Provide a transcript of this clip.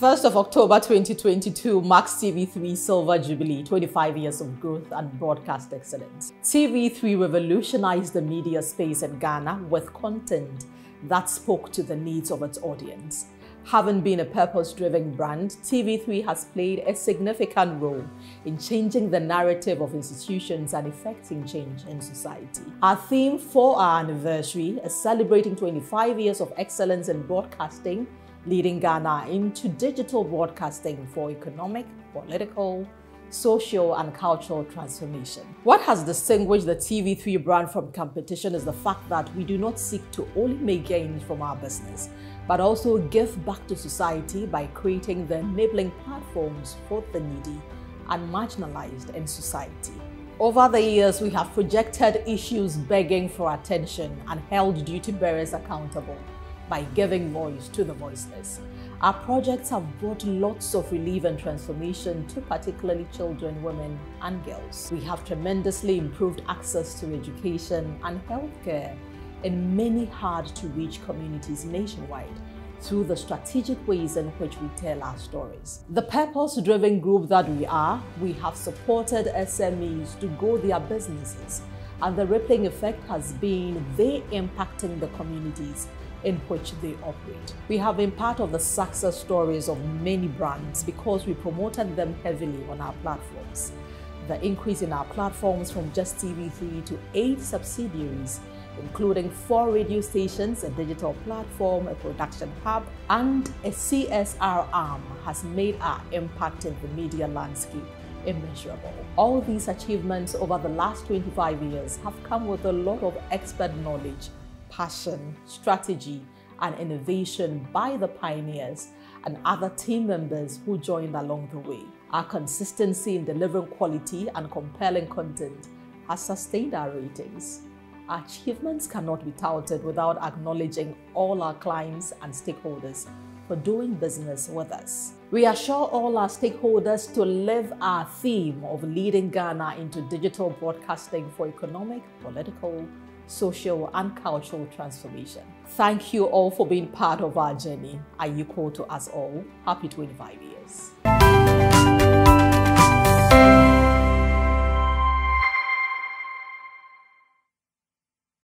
1st of October 2022 marks TV3 Silver Jubilee, 25 years of growth and broadcast excellence. TV3 revolutionized the media space in Ghana with content that spoke to the needs of its audience. Having been a purpose-driven brand, TV3 has played a significant role in changing the narrative of institutions and effecting change in society. Our theme for our anniversary is celebrating 25 years of excellence in broadcasting leading Ghana into digital broadcasting for economic, political, social and cultural transformation. What has distinguished the TV3 brand from competition is the fact that we do not seek to only make gains from our business, but also give back to society by creating the enabling platforms for the needy and marginalized in society. Over the years, we have projected issues begging for attention and held duty bearers accountable by giving voice to the voiceless. Our projects have brought lots of relief and transformation to particularly children, women, and girls. We have tremendously improved access to education and healthcare in many hard to reach communities nationwide through the strategic ways in which we tell our stories. The purpose driven group that we are, we have supported SMEs to grow their businesses, and the rippling effect has been they impacting the communities in which they operate. We have been part of the success stories of many brands because we promoted them heavily on our platforms. The increase in our platforms from just TV3 to eight subsidiaries, including four radio stations, a digital platform, a production hub, and a CSR arm has made our impact in the media landscape immeasurable. All these achievements over the last 25 years have come with a lot of expert knowledge passion, strategy, and innovation by the pioneers and other team members who joined along the way. Our consistency in delivering quality and compelling content has sustained our ratings. Our achievements cannot be touted without acknowledging all our clients and stakeholders for doing business with us. We assure all our stakeholders to live our theme of leading Ghana into digital broadcasting for economic, political, social, and cultural transformation. Thank you all for being part of our journey. Are you to us all? Happy 25 years.